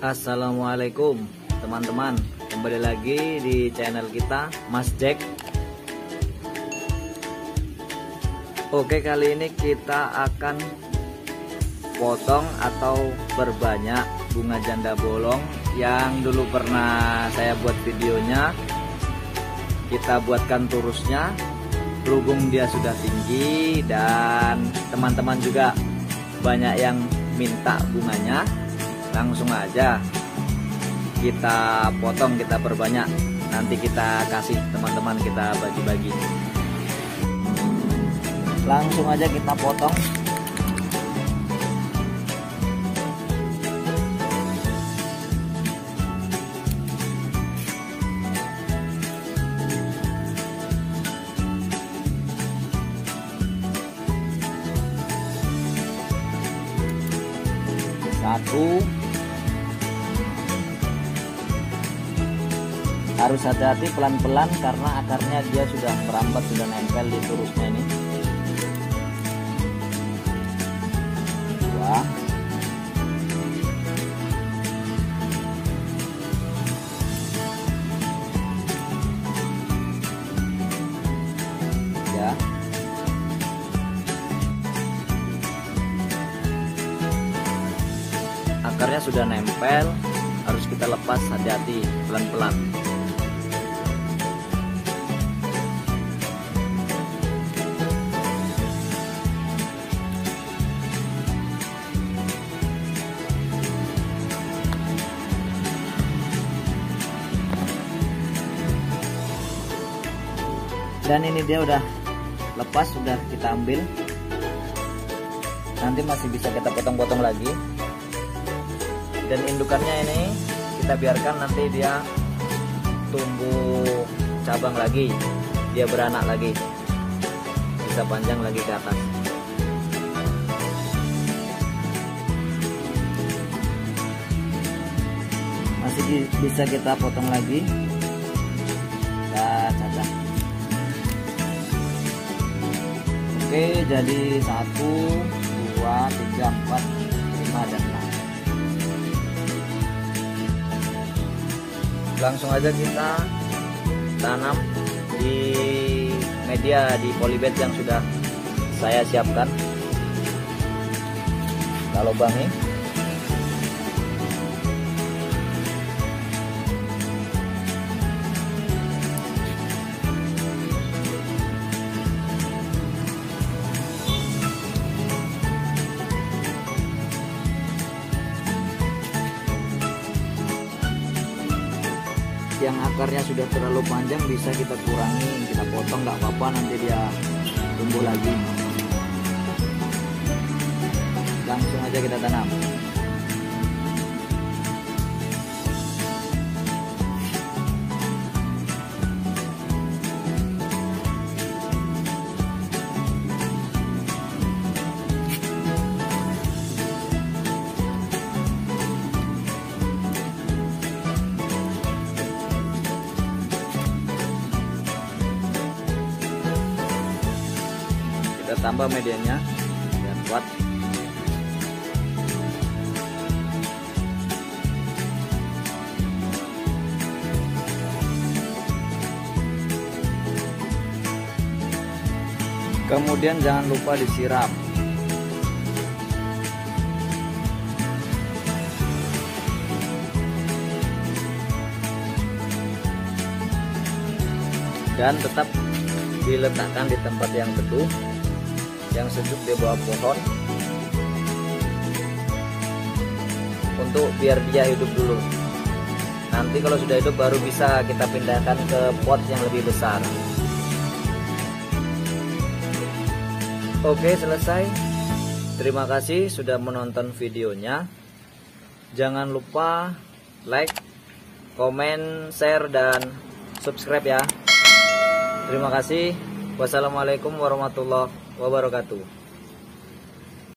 Assalamualaikum teman-teman. Kembali lagi di channel kita Mas Jack. Oke kali ini kita akan Potong atau berbanyak bunga janda bolong Yang dulu pernah saya buat videonya. Kita buatkan turusnya Berhubung dia sudah tinggi Dan teman-teman juga banyak yang minta bunganya langsung aja kita potong kita perbanyak. Nanti kita kasih teman-teman kita bagi-bagi. Langsung aja kita potong. Satu harus hati-hati pelan-pelan karena akarnya dia sudah merambat sudah nempel di turusnya ini. Dua. Akarnya sudah nempel harus kita lepas hati-hati pelan-pelan dan ini dia udah lepas sudah kita ambil. Nanti masih bisa kita potong-potong lagi. Dan indukannya ini kita biarkan nanti dia tumbuh cabang lagi. Dia beranak lagi. Bisa panjang lagi ke atas. Masih bisa kita potong lagi oke jadi satu dua tiga empat lima dan enam. Langsung aja kita tanam di media di polybed yang sudah saya siapkan. Kalau bangi yang akarnya sudah terlalu panjang bisa kita kurangi kita potong nggak apa-apa nanti dia tumbuh lagi. Langsung aja kita tanam tambah medianya. Biar kuat kemudian jangan lupa disiram. Dan tetap diletakkan di tempat yang teduh yang sejuk di bawah pohon. Untuk biar dia hidup dulu. Nanti kalau sudah hidup baru bisa kita pindahkan ke pot yang lebih besar. Oke selesai. Terima kasih sudah menonton videonya. Jangan lupa like komen share dan subscribe ya. Terima kasih. Wassalamualaikum warahmatullahi wabarakatuh